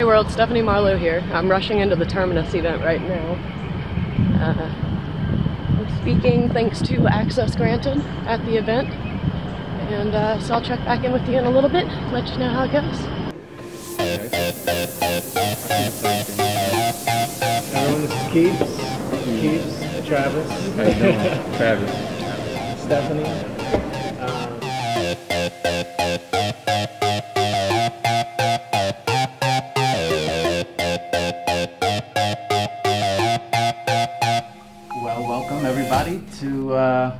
Hey world, Stephanie Marlo here. I'm rushing into the Terminus event right now. Uh, I'm speaking thanks to access granted at the event. And uh, so I'll check back in with you in a little bit, let you know how it goes. Everyone, this is Keeps. Keeps, Travis. How you doing? Travis. Stephanie. Well, everybody to uh,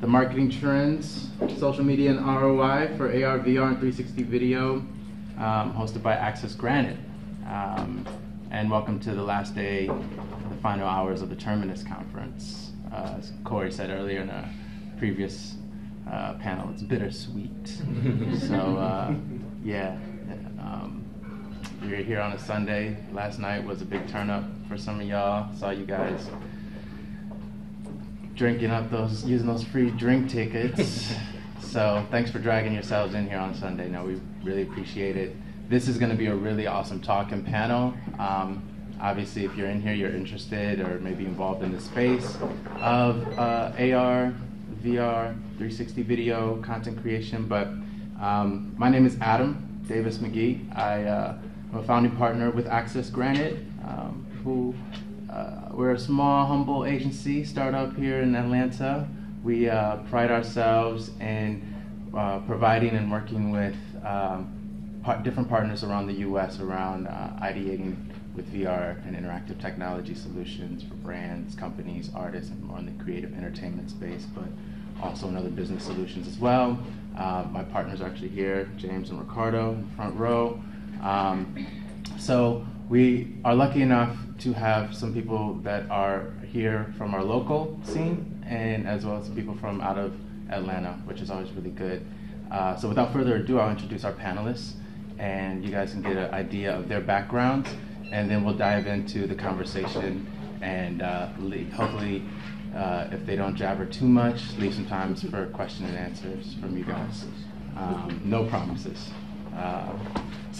the Marketing Trends, Social Media and ROI for AR, VR, and 360 Video, um, hosted by Access Granted. Um, and welcome to the last day, the final hours of the Terminus Conference. Uh, as Corey said earlier in a previous uh, panel, it's bittersweet. so, uh, yeah. Um, we were here on a Sunday. Last night was a big turn up for some of y'all. Saw you guys drinking up those, using those free drink tickets. so thanks for dragging yourselves in here on Sunday. No, we really appreciate it. This is going to be a really awesome talk and panel. Um, obviously, if you're in here, you're interested or maybe involved in the space of uh, AR, VR, 360 video, content creation. But um, my name is Adam Davis McGee. I, uh, I'm a founding partner with Access Granted, um, who uh, we're a small, humble agency, startup here in Atlanta. We uh, pride ourselves in uh, providing and working with um, par- different partners around the U.S. around uh, ideating with VR and interactive technology solutions for brands, companies, artists, and more in the creative entertainment space, but also in other business solutions as well. Uh, my partners are actually here, James and Ricardo, in the front row. Um, so we are lucky enough to have some people that are here from our local scene and as well as people from out of Atlanta, which is always really good. Uh, so without further ado, I'll introduce our panelists and you guys can get an idea of their backgrounds and then we'll dive into the conversation and uh, hopefully uh, if they don't jabber too much, leave some time for question and answers from you guys. Um, no promises.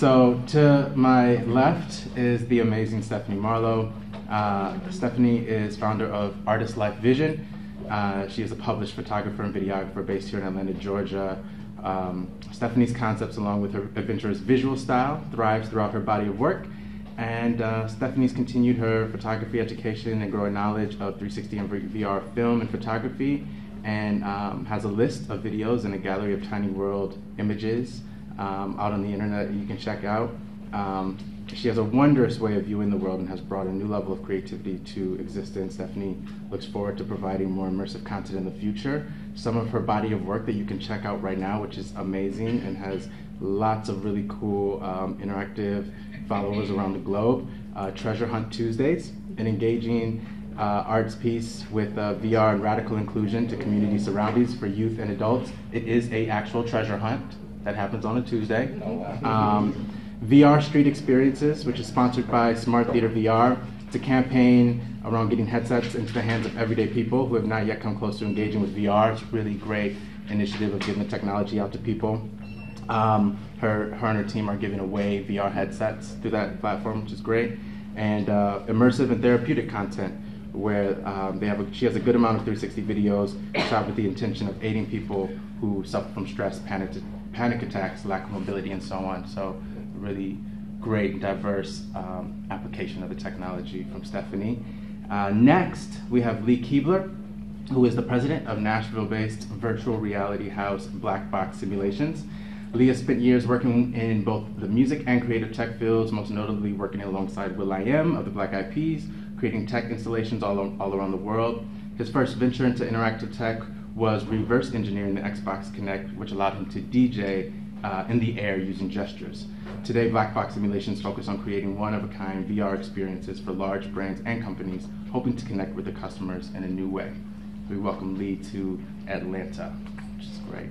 So to my left is the amazing Stephanie Marlo. Uh, Stephanie is founder of Artist Life Vision. Uh, she is a published photographer and videographer based here in Atlanta, Georgia. Um, Stephanie's concepts, along with her adventurous visual style, thrives throughout her body of work. And uh, Stephanie's continued her photography education and growing knowledge of 360 and VR film and photography, and um, has a list of videos and a gallery of tiny world images um, out on the internet you can check out. Um, she has a wondrous way of viewing the world and has brought a new level of creativity to existence. Stephanie looks forward to providing more immersive content in the future. Some of her body of work that you can check out right now, which is amazing and has lots of really cool um, interactive followers around the globe. Uh, Treasure Hunt Tuesdays, an engaging uh, arts piece with uh, VR and radical inclusion to community surroundings for youth and adults. It is a actual treasure hunt that happens on a Tuesday. Um, VR Street Experiences, which is sponsored by Smart Theater VR. It's a campaign around getting headsets into the hands of everyday people who have not yet come close to engaging with VR. It's a really great initiative of getting the technology out to people. Um, her, her and her team are giving away VR headsets through that platform, which is great. And uh, immersive and therapeutic content, where um, they have a, she has a good amount of 360 videos shot with the intention of aiding people who suffer from stress, panic, panic attacks, lack of mobility, and so on. So, really great, diverse um, application of the technology from Stephanie. Uh, next, we have Lee Keebler, who is the president of Nashville based virtual reality house Black Box Simulations. Lee has spent years working in both the music and creative tech fields, most notably working alongside will.i.am of the Black Eyed Peas, creating tech installations all, all around the world. His first venture into interactive tech was reverse engineering the Xbox Kinect, which allowed him to DJ uh, in the air using gestures. Today, Black Box Simulations focus on creating one-of-a-kind VR experiences for large brands and companies, hoping to connect with their customers in a new way. We welcome Lee to Atlanta, which is great.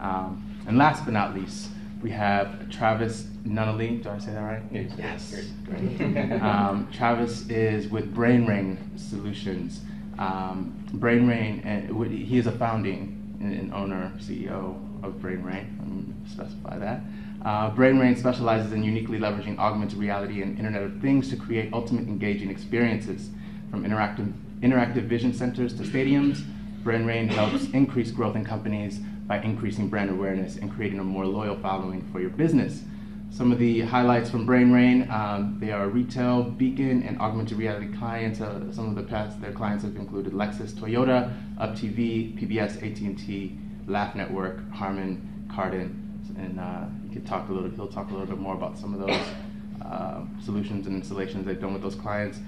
Um, and last but not least, we have Travis Nunnaly. Do I say that right? Yes. yes. Great. um, Travis is with BrainRain Solutions. Um, BrainRain, and he is a founding and owner, CEO of BrainRain. Let me specify that. Uh, BrainRain specializes in uniquely leveraging augmented reality and Internet of Things to create ultimate engaging experiences. From interactive, interactive vision centers to stadiums, Brain Rain helps increase growth in companies by increasing brand awareness and creating a more loyal following for your business. Some of the highlights from BrainRain, um, they are retail, beacon, and augmented reality clients. Uh, some of the past their clients have included Lexus, Toyota, UpTV, PBS, AT&T, Laff Network, Harman, Kardon, and uh, you could talk a little. He'll talk a little bit more about some of those uh, solutions and installations they've done with those clients.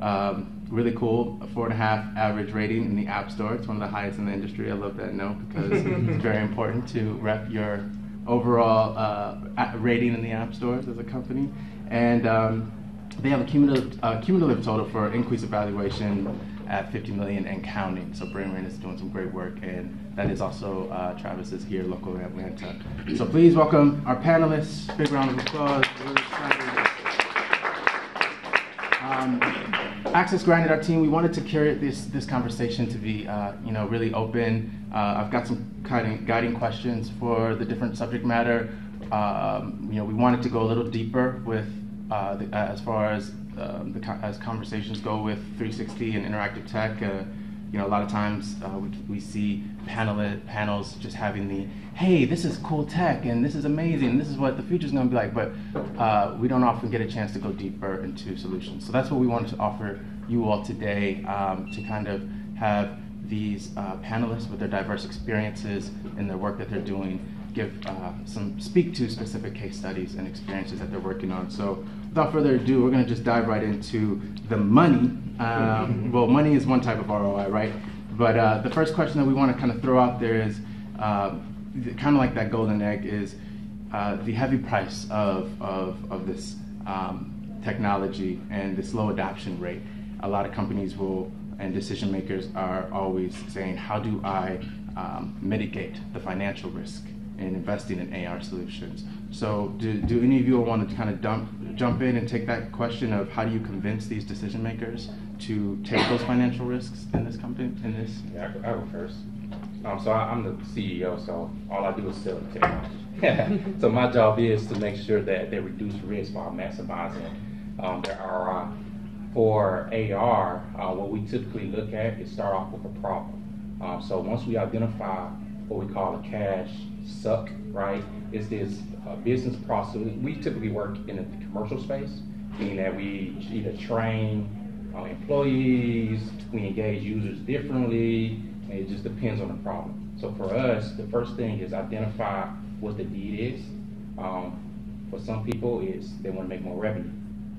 Um, really cool, a four and a half average rating in the App Store. It's one of the highest in the industry. I love that note because it's very important to rep your overall uh, rating in the App Stores as a company. And um, they have a cumulative, uh, cumulative total for increased evaluation at 50 million and counting. So BrainRain is doing some great work, and that is also uh, Travis is here, local in Atlanta. So please welcome our panelists. Big round of applause. Um, Access Granted, our team, we wanted to carry this this conversation to be, uh, you know, really open. Uh, I've got some guiding, guiding questions for the different subject matter. Um, you know, we wanted to go a little deeper with uh, the, as far as um, the, as conversations go with 360 and interactive tech. You know, a lot of times uh, we, we see panel panels just having the, hey, this is cool tech and this is amazing, this is what the future is going to be like, but uh, we don't often get a chance to go deeper into solutions. So that's what we wanted to offer you all today um, to kind of have these uh, panelists with their diverse experiences and their work that they're doing give uh, some speak to specific case studies and experiences that they're working on. So without further ado, we're going to just dive right into the money. Um, well, money is one type of ROI, right? But uh, the first question that we want to kind of throw out there is uh, kind of like that golden egg is uh, the heavy price of, of, of this um, technology and this low adoption rate. A lot of companies will and decision makers are always saying, how do I um, mitigate the financial risk? in investing in AR solutions. So, do, do any of you want to kind of dump, jump in and take that question of how do you convince these decision makers to take those financial risks in this company? In this, yeah, I go, first. Um, so I, am the CEO, so all I do is sell technology. so my job is to make sure that they reduce risk while maximizing um, their ROI. For AR, uh, what we typically look at is start off with a problem. Um, so once we identify what we call a cash suck, right? Is this uh, business process. We typically work in the commercial space, meaning that we either train uh, employees, we engage users differently, and it just depends on the problem. So for us, the first thing is identify what the need is. Um, for some people, is they want to make more revenue.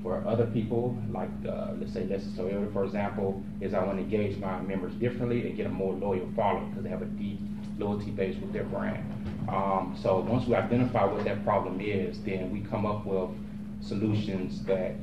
For other people, like uh, let's say let's Toyota, for example, is I want to engage my members differently and get a more loyal following because they have a deep loyalty base with their brand. Um, so once we identify what that problem is, then we come up with solutions that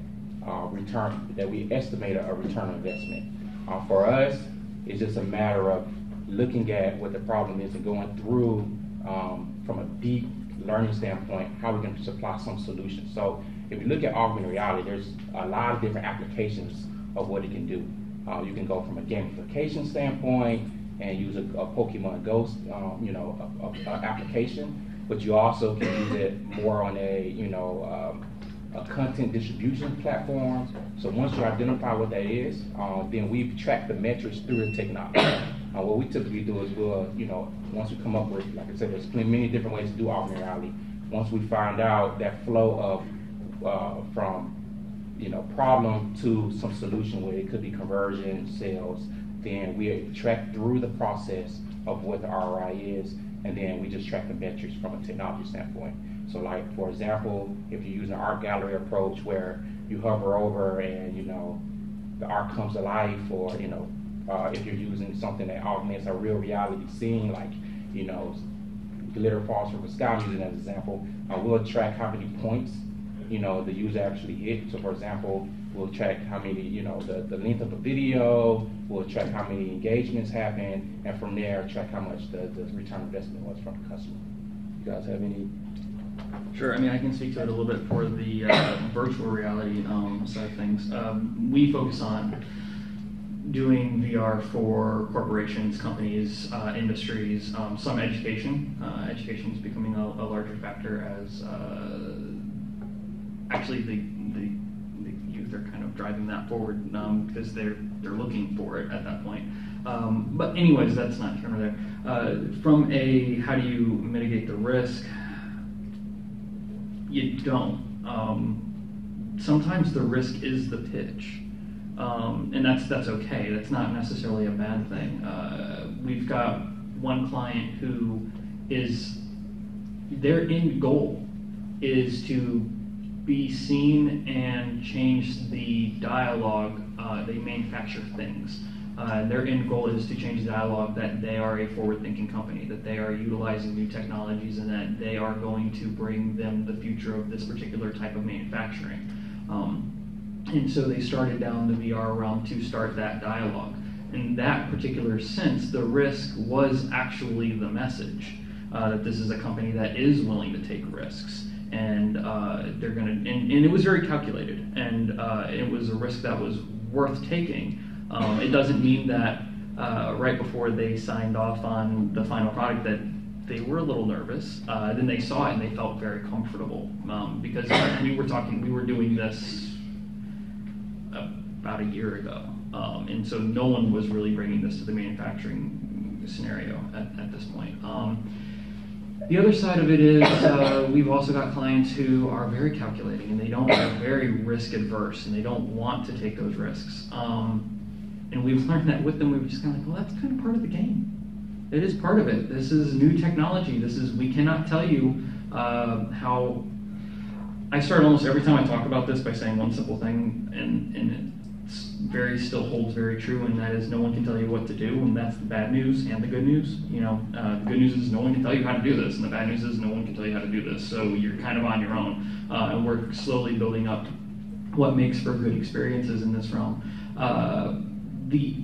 uh, return that we estimate a return on investment. Uh, for us, it's just a matter of looking at what the problem is and going through um, from a deep learning standpoint how we can supply some solutions. So if you look at augmented reality, there's a lot of different applications of what it can do. Uh, you can go from a gamification standpoint, and use a, a Pokemon Ghost, um, you know, a, a, application. But you also can use it more on a, you know, um, a content distribution platform. So once you identify what that is, uh, then we track the metrics through the technology. Uh, what we typically do is we'll, you know, once we come up with, like I said, there's many different ways to do augmented reality. Once we find out that flow of uh, from, you know, problem to some solution where it could be conversion, sales, then we track through the process of what the ROI is, and then we just track the metrics from a technology standpoint. So, like for example, if you use an art gallery approach where you hover over and you know the art comes to life, or you know uh, if you're using something that augments a real reality scene, like you know glitter falls from the sky, using as example, uh, we'll track how many points you know the user actually hit. So, for example, We'll check how many, you know, the, the length of the video. We'll check how many engagements happen, and from there, check how much the, the return investment was from the customer. You guys have any? Sure. I mean, I can speak to it a little bit for the uh, virtual reality um, side of things. Um, we focus on doing VR for corporations, companies, uh, industries, um, some education. Uh, education is becoming a, a, larger factor as uh, actually the, the, the youth are kind of driving that forward um, because they're they're looking for it at that point. Um, but anyways, that's not here nor there. Uh, from a how do you mitigate the risk? You don't. Um, sometimes the risk is the pitch. Um, and that's that's okay. That's not necessarily a bad thing. Uh, we've got one client who is their end goal is to be seen and change the dialogue. Uh, they manufacture things. Uh, their end goal is to change the dialogue that they are a forward-thinking company, that they are utilizing new technologies, and that they are going to bring them the future of this particular type of manufacturing. Um, and so they started down the VR realm to start that dialogue. In that particular sense, the risk was actually the message uh, that this is a company that is willing to take risks. And uh, they're to, and, and, it was very calculated, and uh, it was a risk that was worth taking. Um, it doesn't mean that uh, right before they signed off on the final product that they were a little nervous. Uh, then they saw it and they felt very comfortable um, because we were talking, we were doing this about a year ago. Um, and so no one was really bringing this to the manufacturing scenario at, at this point. The other side of it is uh, we've also got clients who are very calculating and they don't are very risk adverse and they don't want to take those risks. Um, and we've learned that with them. We were just kind of like, well, that's kind of part of the game. It is part of it. This is new technology. This is we cannot tell you uh, how. I start almost every time I talk about this by saying one simple thing, and and very still holds very true, and that is no one can tell you what to do, and that's the bad news and the good news. You know, uh, the good news is no one can tell you how to do this, and the bad news is no one can tell you how to do this. So you're kind of on your own, uh, and we're slowly building up what makes for good experiences in this realm. Uh, the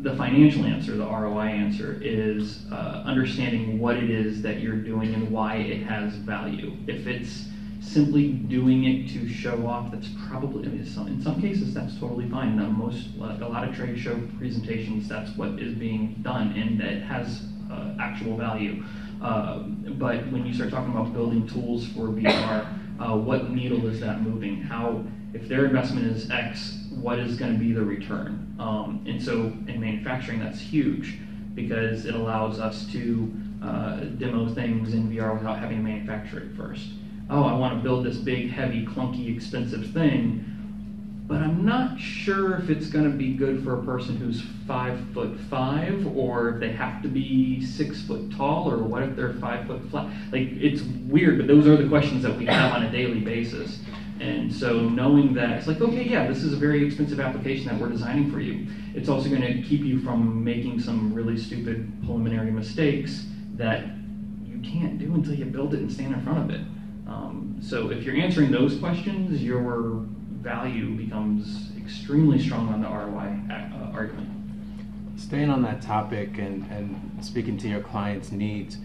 the financial answer, the ROI answer, is uh, understanding what it is that you're doing and why it has value. If it's simply doing it to show off, that's probably, I mean, in some cases, that's totally fine. Now, most, a lot of trade show presentations, that's what is being done, and it has uh, actual value. Uh, but when you start talking about building tools for VR, uh, what needle is that moving? How, if their investment is X, what is going to be the return? Um, and so in manufacturing, that's huge because it allows us to uh, demo things in VR without having to manufacture it first oh, I want to build this big, heavy, clunky, expensive thing, but I'm not sure if it's going to be good for a person who's five foot five, or if they have to be six foot tall, or what if they're five foot flat. Like it's weird, but those are the questions that we have on a daily basis. And so knowing that it's like, okay, yeah, this is a very expensive application that we're designing for you. It's also going to keep you from making some really stupid preliminary mistakes that you can't do until you build it and stand in front of it. Um, so if you're answering those questions, your value becomes extremely strong on the ROI uh, argument. Staying on that topic and, and speaking to your clients' needs,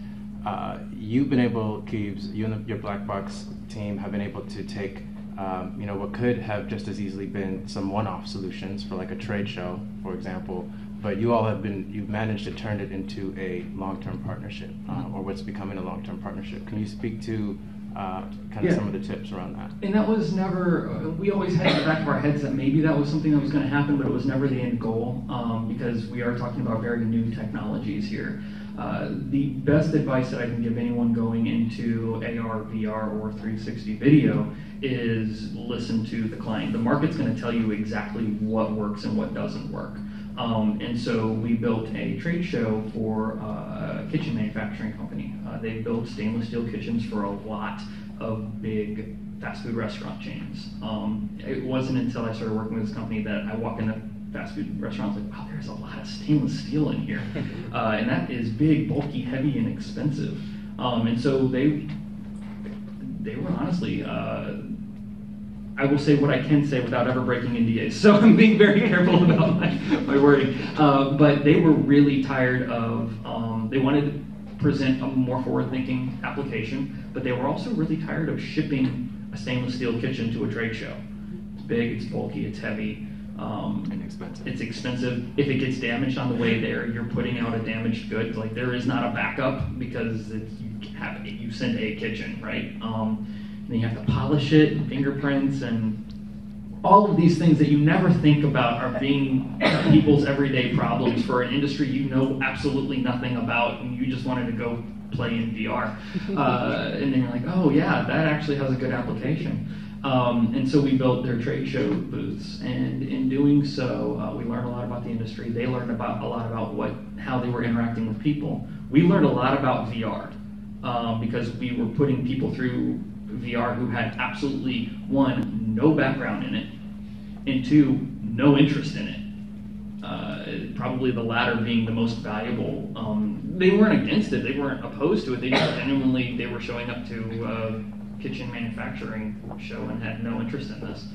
uh, you've been able, Keeves, you and the, your Black Box team have been able to take, um, you know, what could have just as easily been some one-off solutions for like a trade show, for example, but you all have been, you've managed to turn it into a long-term partnership, uh, or what's becoming a long-term partnership. Can you speak to uh, kind of yeah. some of the tips around that. And that was never, uh, we always had in the back of our heads that maybe that was something that was going to happen, but it was never the end goal um, because we are talking about very new technologies here. Uh, the best advice that I can give anyone going into AR, VR, or 360 video is listen to the client. The market's going to tell you exactly what works and what doesn't work. Um, and so we built a trade show for uh, a kitchen manufacturing company. Uh, they build stainless steel kitchens for a lot of big fast food restaurant chains. Um, it wasn't until I started working with this company that I walk in a fast food restaurant, like, wow, there's a lot of stainless steel in here. Uh, and that is big, bulky, heavy, and expensive. Um, and so they, they were honestly, uh, I will say what I can say without ever breaking NDAs. So I'm being very careful about my, my wording. Uh, but they were really tired of, um, they wanted to present a more forward thinking application, but they were also really tired of shipping a stainless steel kitchen to a trade show. It's big, it's bulky, it's heavy. Um, Inexpensive. It's expensive. If it gets damaged on the way there, you're putting out a damaged good. Like there is not a backup because it's, you have you send a kitchen, right? Um, and you have to polish it, and fingerprints, and all of these things that you never think about are being people's everyday problems for an industry you know absolutely nothing about, and you just wanted to go play in VR. Uh, and then you're like, oh yeah, that actually has a good application. Um, and so we built their trade show booths, and in doing so, uh, we learned a lot about the industry. They learned about a lot about what how they were interacting with people. We learned a lot about VR um, because we were putting people through VR who had absolutely one no background in it, and two no interest in it. Uh, probably the latter being the most valuable. Um, they weren't against it; they weren't opposed to it. They just genuinely they were showing up to uh, kitchen manufacturing show and had no interest in this.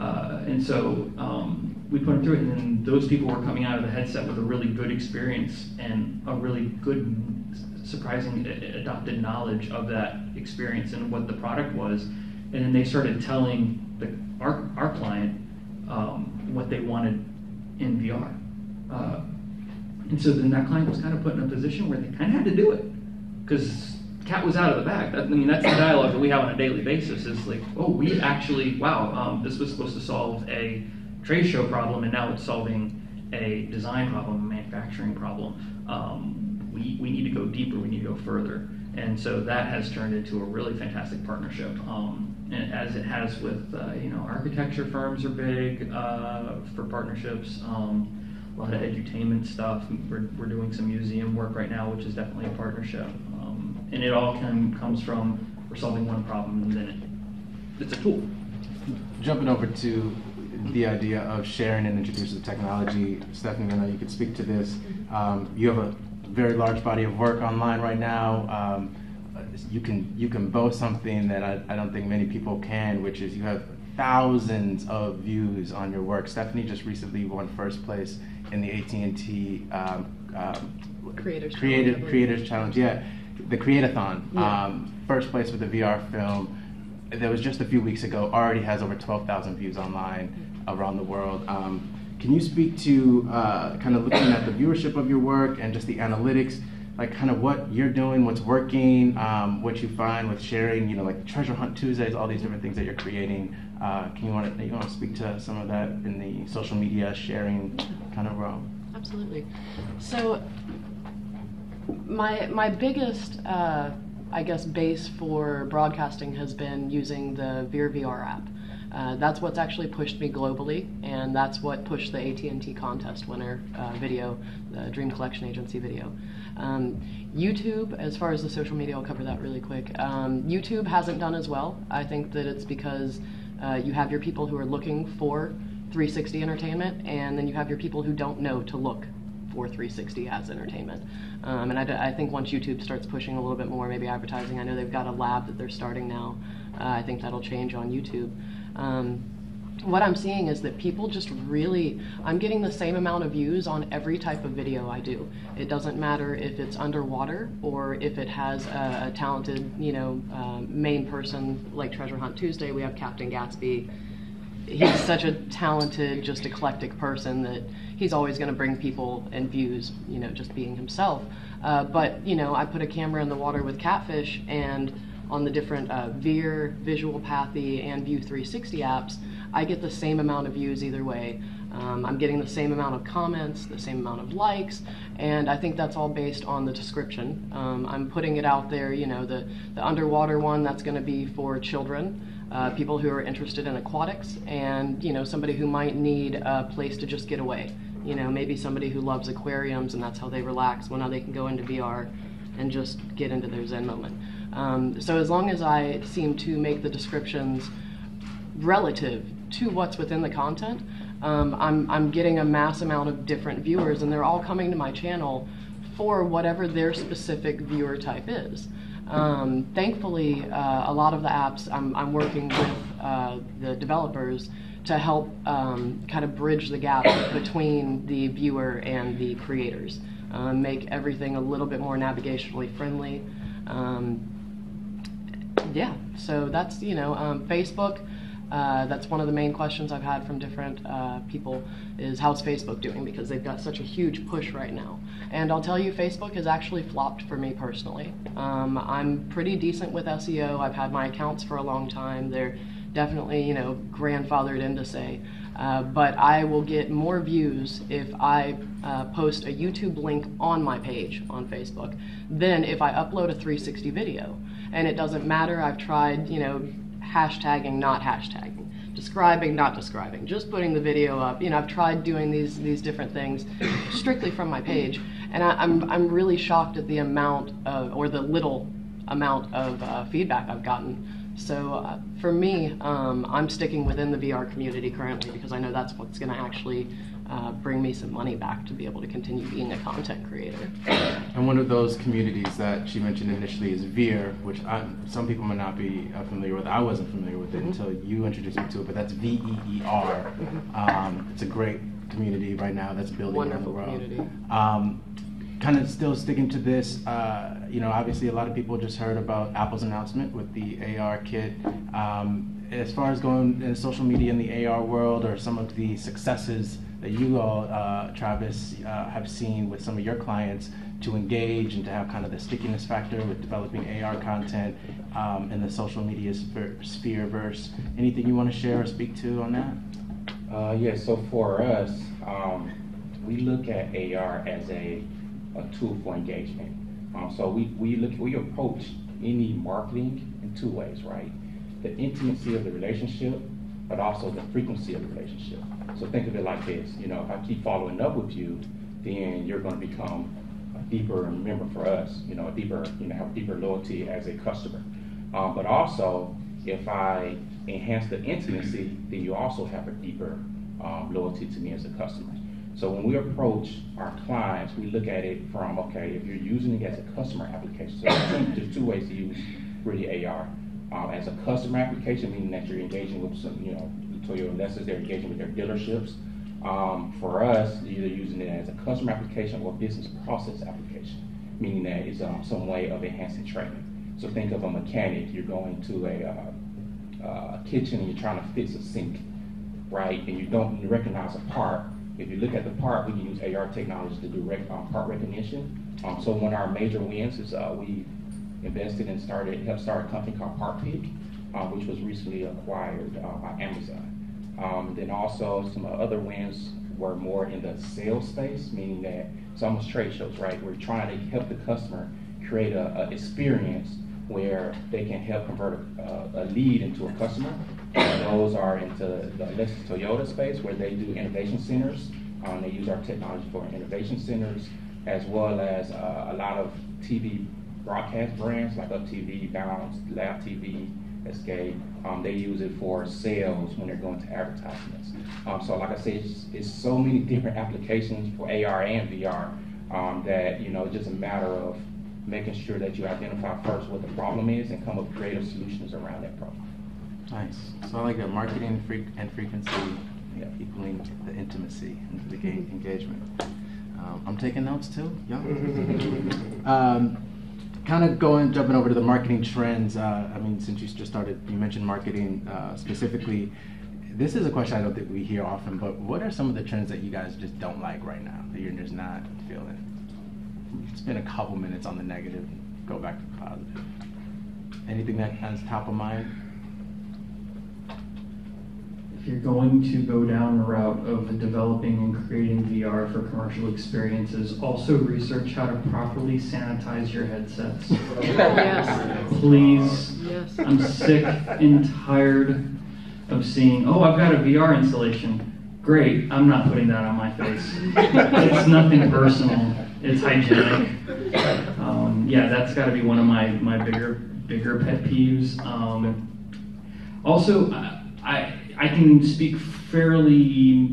Uh, and so um, we put them through it, and those people were coming out of the headset with a really good experience and a really good, surprising adopted knowledge of that experience and what the product was. And then they started telling the, our, our client um, what they wanted in VR. Uh, and so then that client was kind of put in a position where they kind of had to do it because cat was out of the bag. That, I mean, that's the dialogue that we have on a daily basis. Is like, oh, we actually, wow, um, this was supposed to solve a trade show problem, and now it's solving a design problem, a manufacturing problem. Um, we, we need to go deeper. We need to go further. And so that has turned into a really fantastic partnership. Um, as it has with, uh, you know, architecture firms are big uh, for partnerships. Um, a lot of edutainment stuff. We're, we're doing some museum work right now, which is definitely a partnership. Um, and it all can, comes from we're solving one problem and then it, it's a tool. Jumping over to the idea of sharing and introducing the technology, Stephanie, I know you could speak to this. Um, you have a very large body of work online right now. Um, you can you can boast something that I, I don't think many people can, which is you have thousands of views on your work. Stephanie just recently won first place in the AT&T um, um, Creators Creative Challenge, Creators Challenge. Yeah, the Create-a-thon. Yeah. Um, first place with the VR film. That was just a few weeks ago. Already has over 12,000 views online around the world. Um, can you speak to uh, kind of looking at the viewership of your work and just the analytics, like kind of what you're doing, what's working, um, what you find with sharing, you know, like Treasure Hunt Tuesdays, all these different things that you're creating. Uh, can you want to you want to speak to some of that in the social media sharing kind of realm? Absolutely. So, my my biggest, uh, I guess, base for broadcasting has been using the Veer VR app. Uh, that's what's actually pushed me globally, and that's what pushed the AT&T contest winner uh, video, the Dream Collection Agency video. Um, YouTube, as far as the social media, I'll cover that really quick. Um, YouTube hasn't done as well. I think that it's because uh, you have your people who are looking for 360 entertainment, and then you have your people who don't know to look for 360 as entertainment. Um, and I think once YouTube starts pushing a little bit more, maybe advertising, I know they've got a lab that they're starting now. Uh, I think that'll change on YouTube. Um, what I'm seeing is that people just really, I'm getting the same amount of views on every type of video I do. It doesn't matter if it's underwater or if it has a, a talented, you know, uh, main person like Treasure Hunt Tuesday. We have Captain Gatsby. He's such a talented, just eclectic person that he's always going to bring people and views, you know, just being himself. Uh, but, you know, I put a camera in the water with catfish and on the different uh, Veer, Visual Pathy, and View 360 apps, I get the same amount of views either way. Um, I'm getting the same amount of comments, the same amount of likes, and I think that's all based on the description. Um, I'm putting it out there, you know, the, the underwater one, that's going to be for children. Uh, people who are interested in aquatics and you know somebody who might need a place to just get away you know maybe somebody who loves aquariums and that's how they relax well now they can go into vr and just get into their zen moment um, so as long as I seem to make the descriptions relative to what's within the content, um, I'm, I'm getting a mass amount of different viewers, and they're all coming to my channel for whatever their specific viewer type is. Um, thankfully, uh, a lot of the apps I'm, I'm working with uh, the developers to help um, kind of bridge the gap between the viewer and the creators, um, make everything a little bit more navigationally friendly. Um, yeah, so that's, you know, um, Facebook. Uh, that's one of the main questions I've had from different uh, people is how's Facebook doing because they've got such a huge push right now. And I'll tell you, Facebook has actually flopped for me personally. Um, I'm pretty decent with SEO. I've had my accounts for a long time. They're definitely, you know, grandfathered in to say. Uh, but I will get more views if I uh, post a YouTube link on my page on Facebook than if I upload a 360 video. And it doesn't matter. I've tried, you know, hashtagging, not hashtagging, describing, not describing, just putting the video up. You know, I've tried doing these these different things strictly from my page, and I, am I'm, I'm really shocked at the amount of or the little amount of uh, feedback I've gotten so uh, for me, um, I'm sticking within the VR community currently because I know that's what's going to actually uh, bring me some money back to be able to continue being a content creator. And one of those communities that she mentioned initially is Veer, which I, some people may not be uh, familiar with. I wasn't familiar with it mm-hmm. until you introduced me to it, but that's V E E R. Mm-hmm. Um, it's a great community right now that's building Wonderful around the world. Um, kind of still sticking to this, uh, you know, obviously a lot of people just heard about Apple's announcement with the AR kit. Um, as far as going in social media in the AR world or some of the successes that you all, uh, Travis, uh, have seen with some of your clients to engage and to have kind of the stickiness factor with developing AR content um, in the social media sphere verse. Anything you want to share or speak to on that? Uh, yeah, so for us, um, we look at AR as a a tool for engagement. Um, so we, we look we approach any marketing in two ways, right? The intimacy of the relationship, but also the frequency of the relationship. So think of it like this, you know, if I keep following up with you, then you're going to become a deeper member for us, you know, a deeper, you know, have deeper loyalty as a customer. Um, but also, if I enhance the intimacy, then you also have a deeper um, loyalty to me as a customer. So when we approach our clients, we look at it from, okay, if you're using it as a customer application, so there's two ways to use really AR. Um, as a customer application, meaning that you're engaging with some, you know, Toyota Lexus, they're engaging with their dealerships. Um, for us, either using it as a customer application or a business process application, meaning that it's um, some way of enhancing training. So think of a mechanic, you're going to a, uh, uh, kitchen and you're trying to fix a sink, right? And you don't recognize a part, if you look at the part, we can use AR technology to do rec- um, part recognition. Um, so one of our major wins is uh, we invested and started, helped start a company called Partpic, uh, which was recently acquired uh, by Amazon. Um, then also some other wins were more in the sales space, meaning that it's almost trade shows, right? We're trying to help the customer create a, a experience where they can help convert a, a lead into a customer. Those are into the Lexus Toyota space where they do innovation centers. Um, they use our technology for innovation centers, as well as uh, a lot of TV broadcast brands like UpTV, Bounce, Lab TV, Escape. Um, they use it for sales when they're going to advertisements. Um, so, like I said, it's, it's, so many different applications for AR and VR um, that you know it's just a matter of making sure that you identify first what the problem is and come up with creative solutions around that problem. Nice. So I like that marketing and frequency yeah. equaling the intimacy and the engagement. Um, I'm taking notes too. Yeah. um, kind of going, jumping over to the marketing trends. Uh, I mean, since you just started, you mentioned marketing uh, specifically. This is a question I don't think we hear often, but what are some of the trends that you guys just don't like right now that you're just not feeling? spend a couple minutes on the negative, go back to the positive. Anything that has top of mind? If you're going to go down the route of developing and creating VR for commercial experiences, also research how to properly sanitize your headsets. yes. Please. Yes. I'm sick and tired of seeing, oh, I've got a VR installation. Great, I'm not putting that on my face. it's nothing personal it's hygienic. Um, yeah, that's got to be one of my, my bigger bigger pet peeves. Um, also, I I can speak fairly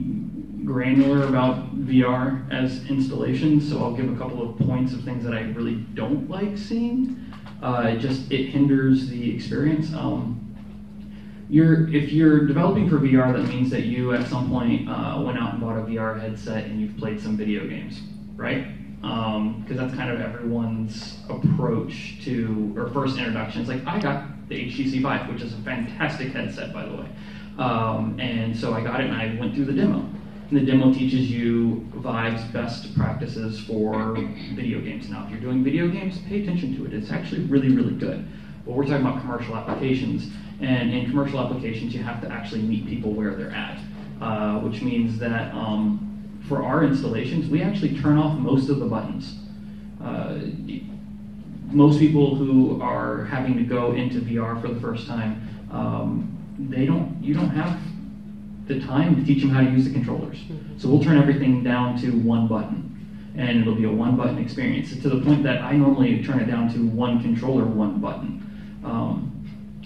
granular about VR as installation, so I'll give a couple of points of things that I really don't like seeing. Uh, it just it hinders the experience. Um, you're, if you're developing for VR, that means that you at some point uh, went out and bought a VR headset and you've played some video games, right? because um, that's kind of everyone's approach to or first introduction. It's like I got the HTC Vive, which is a fantastic headset, by the way. Um, and so I got it and I went through the demo. And the demo teaches you Vive's best practices for video games. Now, if you're doing video games, pay attention to it. It's actually really, really good. But we're talking about commercial applications. And in commercial applications, you have to actually meet people where they're at, uh, which means that um, for our installations, we actually turn off most of the buttons. Uh, most people who are having to go into VR for the first time, um, they don't, you don't have the time to teach them how to use the controllers. So we'll turn everything down to one button, and it'll be a one button experience to the point that I normally turn it down to one controller, one button. Um,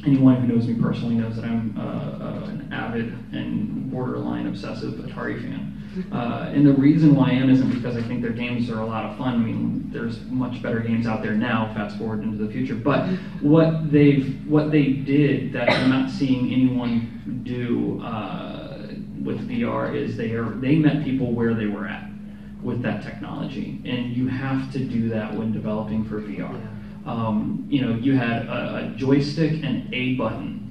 anyone who knows me personally knows that I'm uh, uh, an avid and borderline obsessive Atari fan. Uh, and the reason why I am isn't because I think their games are a lot of fun. I mean, there's much better games out there now. Fast forward into the future, but what they've what they did that I'm not seeing anyone do uh, with VR is they are they met people where they were at with that technology, and you have to do that when developing for VR. Um, you know, you had a, a joystick and a button.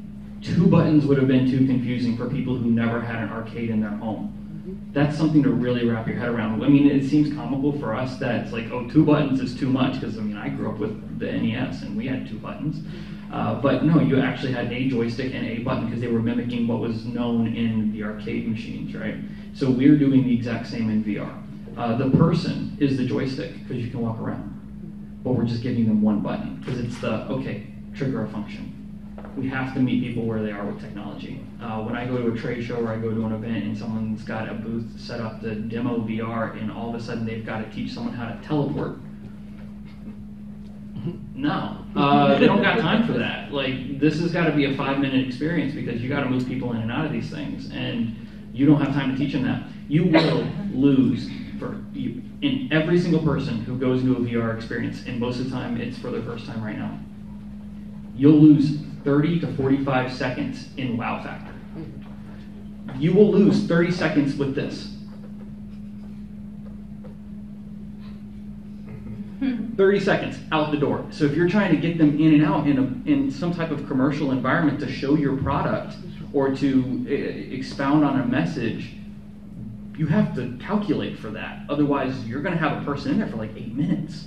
Two buttons would have been too confusing for people who never had an arcade in their home that's something to really wrap your head around. I mean, it seems comical for us that it's like, oh, two buttons is too much because I mean, I grew up with the NES and we had two buttons. Uh, but no, you actually had a joystick and a button because they were mimicking what was known in the arcade machines, right? So we're doing the exact same in VR. Uh, the person is the joystick because you can walk around, but we're just giving them one button because it's the okay trigger a function we have to meet people where they are with technology. Uh, when I go to a trade show or I go to an event and someone's got a booth set up to demo VR and all of a sudden they've got to teach someone how to teleport. No, uh, they don't got time for that. Like this has got to be a five-minute experience because you got to move people in and out of these things, and you don't have time to teach them that. You will lose for you, in every single person who goes into a VR experience, and most of the time it's for their first time right now. You'll lose 30 to 45 seconds in wow factor. You will lose 30 seconds with this. 30 seconds out the door. So if you're trying to get them in and out in, a, in some type of commercial environment to show your product or to uh, expound on a message, you have to calculate for that. Otherwise, you're going to have a person in there for like eight minutes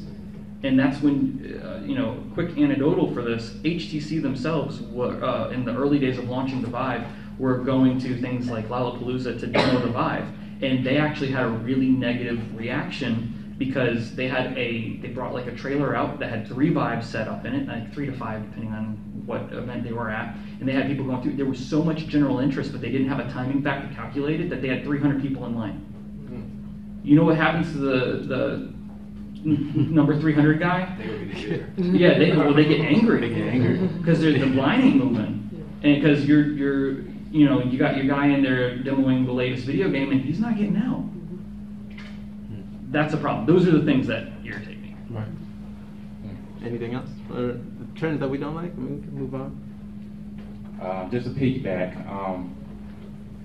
and that's when, uh, you know, quick anecdotal for this, HTC themselves, were, uh, in the early days of launching the Vive, were going to things like Lollapalooza to demo the Vive, and they actually had a really negative reaction because they had a, they brought like a trailer out that had three Vives set up in it, like three to five depending on what event they were at, and they had people going through, there was so much general interest, but they didn't have a timing factor calculated that they had 300 people in line. Hmm. You know what happens to the, the number 300 guy? yeah, they, well, they get angry. They get angry. Because the line ain't moving. And because you're, you're, you know, you got your guy in there demoing the latest video game and he's not getting out. That's a problem. Those are the things that irritate me. Right. Anything else? Or trends that we don't like? I mean, we can move on. Uh, just a piggyback, um,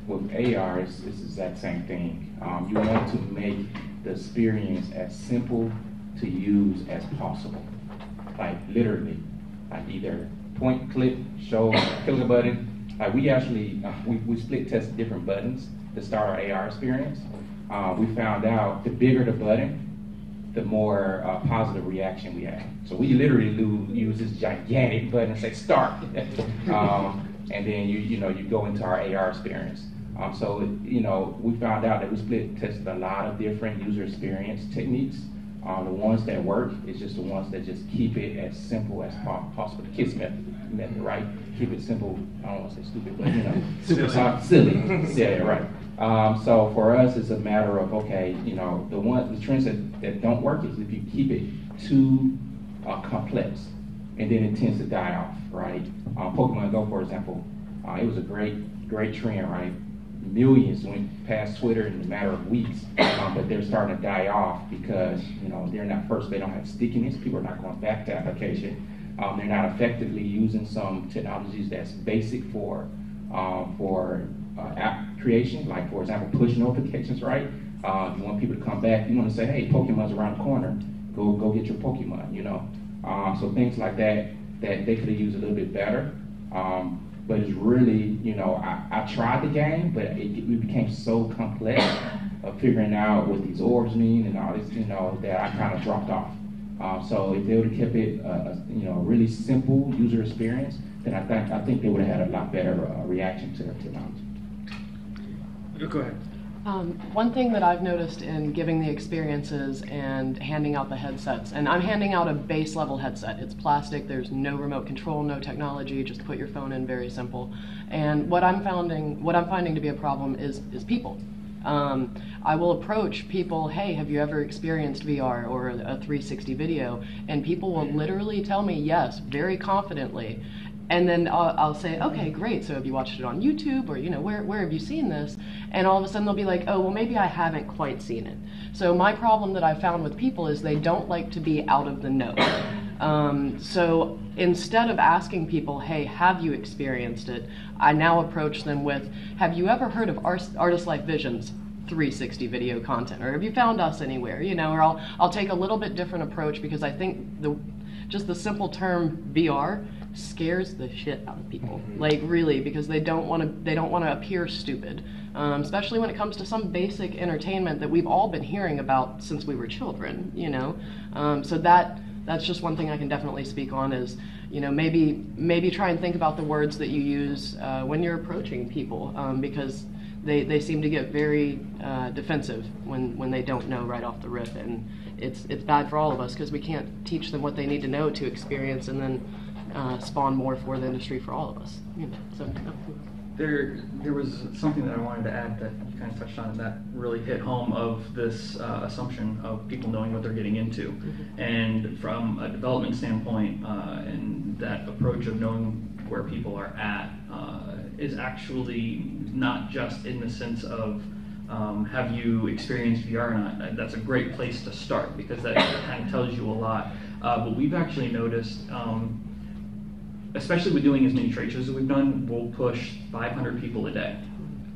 with AR, it's, it's the exact same thing. Um, you want to make the experience as simple to use as possible. Like literally, like either point, click, show, click a button. Like we actually, uh, we, we split test different buttons to start our AR experience. Uh, we found out the bigger the button, the more uh, positive reaction we had. So we literally use this gigantic button and say start, um, and then you you know you go into our AR experience. Um, so you know we found out that we split tested a lot of different user experience techniques. Um, the ones that work is just the ones that just keep it as simple as possible. The KISS method, method, right? Keep it simple. I don't want to say stupid, but you know, super uh, silly. yeah, right. Um, so for us, it's a matter of okay, you know, the one the trends that, that don't work is if you keep it too uh, complex, and then it tends to die off, right? Um, Pokemon Go, for example, uh, it was a great great trend, right? Millions went past Twitter in a matter of weeks, um, but they're starting to die off because you know they're not first. They don't have stickiness. People are not going back to application. Um, they're not effectively using some technologies that's basic for um, for uh, app creation, like for example push notifications. Right? Uh, you want people to come back. You want to say, hey, Pokemon's around the corner. Go go get your Pokemon. You know. Um, so things like that that they could have used a little bit better. Um, but it's really, you know, I, I tried the game, but it, it became so complex of figuring out what these orbs mean and all this, you know, that I kind of dropped off. Um, so if they would have kept it, uh, you know, a really simple user experience, then I think I think they would have had a lot better uh, reaction to their technology. Go ahead. Um, one thing that I've noticed in giving the experiences and handing out the headsets, and I'm handing out a base level headset. It's plastic, there's no remote control, no technology, just put your phone in, very simple. And what I'm finding, what I'm finding to be a problem is, is people. Um, I will approach people, hey, have you ever experienced VR or a 360 video? And people will literally tell me yes, very confidently. And then I'll, I'll, say, okay, great. So have you watched it on YouTube or, you know, where, where have you seen this? And all of a sudden they'll be like, oh, well, maybe I haven't quite seen it. So my problem that I found with people is they don't like to be out of the know. Um, so instead of asking people, hey, have you experienced it? I now approach them with, have you ever heard of Art- Artist Life Visions? 360 video content or have you found us anywhere you know or I'll I'll take a little bit different approach because I think the just the simple term VR scares the shit out of people. Mm-hmm. Like really, because they don't want to they don't want to appear stupid. Um, especially when it comes to some basic entertainment that we've all been hearing about since we were children. You know, um, so that that's just one thing I can definitely speak on is you know maybe maybe try and think about the words that you use uh, when you're approaching people um, because they, they seem to get very uh, defensive when, when they don't know right off the rip and it's it's bad for all of us because we can't teach them what they need to know to experience and then uh, spawn more for the industry for all of us. You know, so. There, there was something that I wanted to add that you kind of touched on that really hit home of this uh, assumption of people knowing what they're getting into. Mm-hmm. And from a development standpoint, uh, and that approach of knowing where people are at uh, is actually not just in the sense of um, have you experienced VR or not? That's a great place to start because that, that kind of tells you a lot. Uh, but we've actually noticed um, especially with doing as many trade shows as we've done, we'll push 500 people a day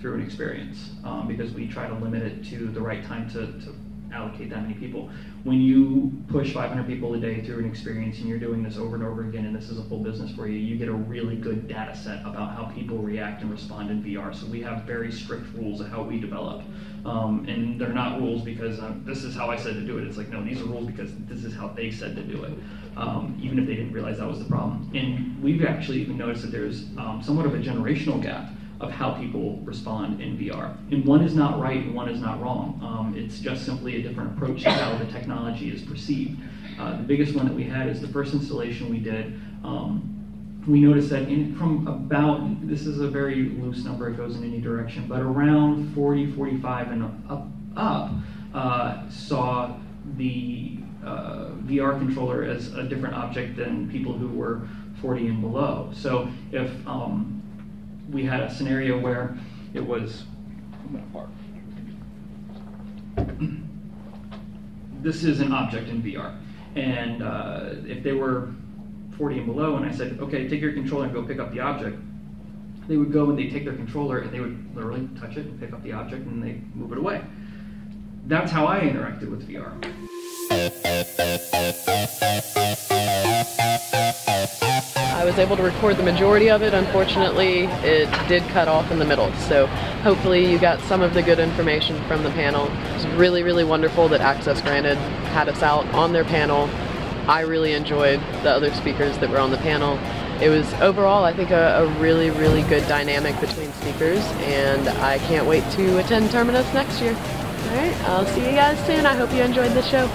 through an experience um, because we try to limit it to the right time to, to allocate that many people. When you push 500 people a day through an experience and you're doing this over and over again, and this is a full business for you, you get a really good data set about how people react and respond in VR. So we have very strict rules of how we develop. Um, and they're not rules because um, this is how I said to do it. It's like, no, these are rules because this is how they said to do it, um, even if they didn't realize that was the problem. And we've actually even noticed that there's um, somewhat of a generational gap of how people respond in VR. And one is not right and one is not wrong. Um, it's just simply a different approach to how the technology is perceived. Uh, the biggest one that we had is the first installation we did. Um, we noticed that in, from about, this is a very loose number, it goes in any direction, but around 40, 45 and up, up uh, saw the uh, VR controller as a different object than people who were 40 and below. So if um, we had a scenario where it was, this is an object in VR. And uh, if they were 40 and below, and I said, okay, take your controller and go pick up the object, they would go and they take their controller and they would literally touch it and pick up the object and they move it away. That's how I interacted with VR. I was able to record the majority of it. Unfortunately, it did cut off in the middle. So hopefully you got some of the good information from the panel. It's really, really wonderful that Access Granted had us out on their panel. I really enjoyed the other speakers that were on the panel. It was overall, I think, a, a really, really good dynamic between speakers, and I can't wait to attend Terminus next year. All right, I'll see you guys soon. I hope you enjoyed the show.